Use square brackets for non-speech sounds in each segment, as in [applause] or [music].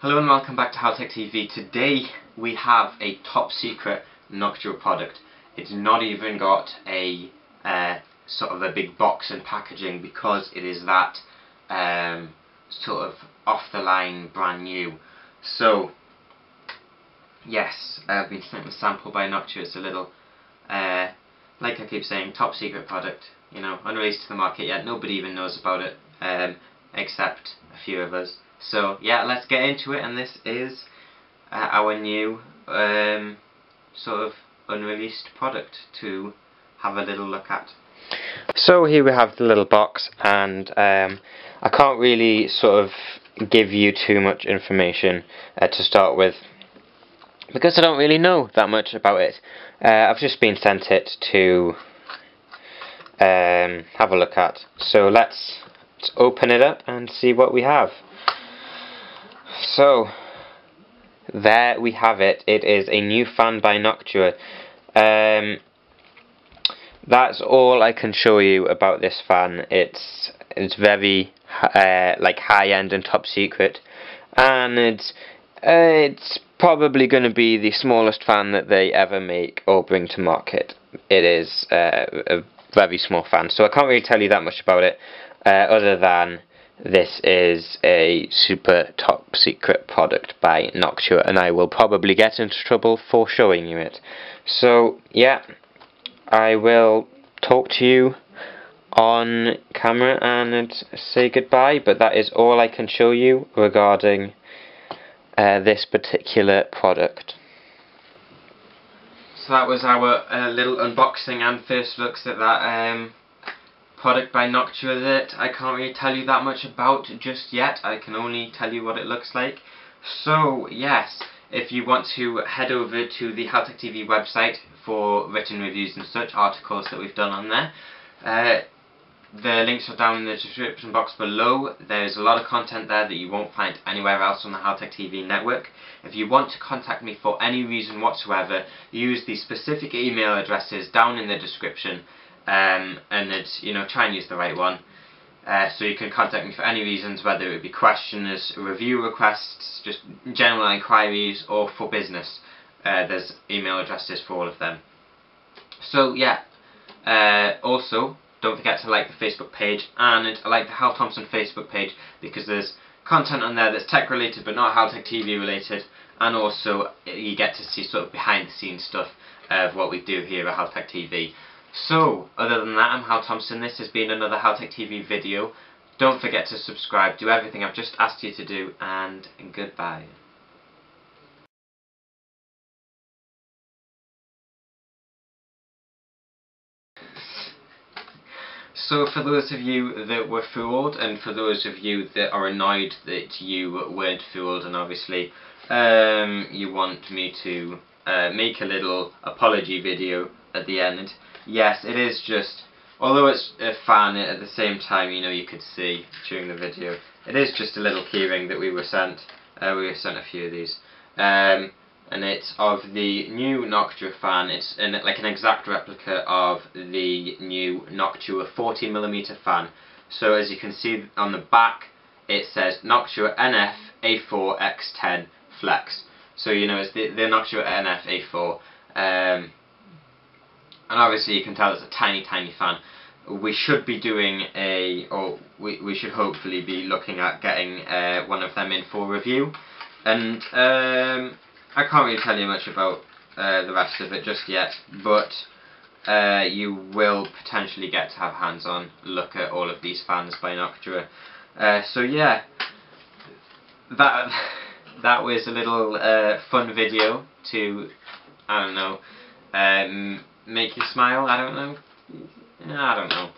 Hello and welcome back to Haltech TV. Today we have a top secret Noctua product. It's not even got a uh, sort of a big box and packaging because it is that um, sort of off the line brand new. So yes, I've been sent a sample by Noctua. It's a little, uh, like I keep saying, top secret product. You know, unreleased to the market yet. Nobody even knows about it um, except a few of us. So yeah, let's get into it. And this is uh, our new um, sort of unreleased product to have a little look at. So here we have the little box and um, I can't really sort of give you too much information uh, to start with because I don't really know that much about it. Uh, I've just been sent it to um, have a look at. So let's, let's open it up and see what we have. So there we have it. It is a new fan by Noctua. Um, that's all I can show you about this fan. It's it's very uh, like high end and top secret, and it's uh, it's probably going to be the smallest fan that they ever make or bring to market. It is uh, a very small fan, so I can't really tell you that much about it, uh, other than this is a super top secret product by Noctua, and I will probably get into trouble for showing you it. So yeah. I will talk to you on camera and say goodbye, but that is all I can show you regarding uh, this particular product. So that was our uh, little unboxing and first looks at that um, product by Noctua that I can't really tell you that much about just yet. I can only tell you what it looks like. So, yes, if you want to head over to the Haltech TV website for written reviews and such articles that we've done on there. Uh, the links are down in the description box below. There's a lot of content there that you won't find anywhere else on the Haltech TV network. If you want to contact me for any reason whatsoever, use the specific email addresses down in the description um, and it's, you know, try and use the right one. Uh, so you can contact me for any reasons, whether it be questions, review requests, just general inquiries, or for business. Uh, there's email addresses for all of them. So yeah, uh, also don't forget to like the Facebook page and like the Hal Thompson Facebook page because there's content on there that's tech related but not Hal Tech TV related and also you get to see sort of behind the scenes stuff of what we do here at Hal Tech TV. So, other than that, I'm Hal Thompson. This has been another Haltech TV video. Don't forget to subscribe, do everything I've just asked you to do, and goodbye. So for those of you that were fooled, and for those of you that are annoyed that you weren't fooled, and obviously um, you want me to uh, make a little apology video at the end, yes, it is just, although it's a fan, at the same time, you know, you could see during the video, it is just a little keyring that we were sent. Uh, we were sent a few of these. Um, and it's of the new Noctua fan. It's like an exact replica of the new Noctua 40mm fan. So as you can see on the back, it says Noctua NF A4X10 Flex. So you know it's the, the Noctua NF A4. Um, and obviously you can tell it's a tiny, tiny fan. We should be doing a, or we, we should hopefully be looking at getting uh, one of them in for review. And um, I can't really tell you much about uh, the rest of it just yet, but uh, you will potentially get to have hands-on look at all of these fans by Noctua. Uh, so yeah, that [laughs] that was a little uh, fun video to, I don't know, um, make you smile, I don't know, I don't know.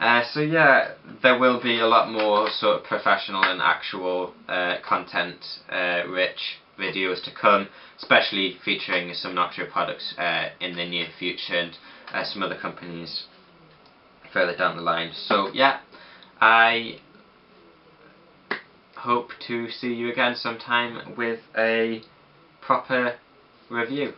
Uh, so yeah, there will be a lot more sort of professional and actual uh, content uh, rich videos to come, especially featuring some Noctua products uh, in the near future and uh, some other companies further down the line. So yeah, I hope to see you again sometime with a proper review.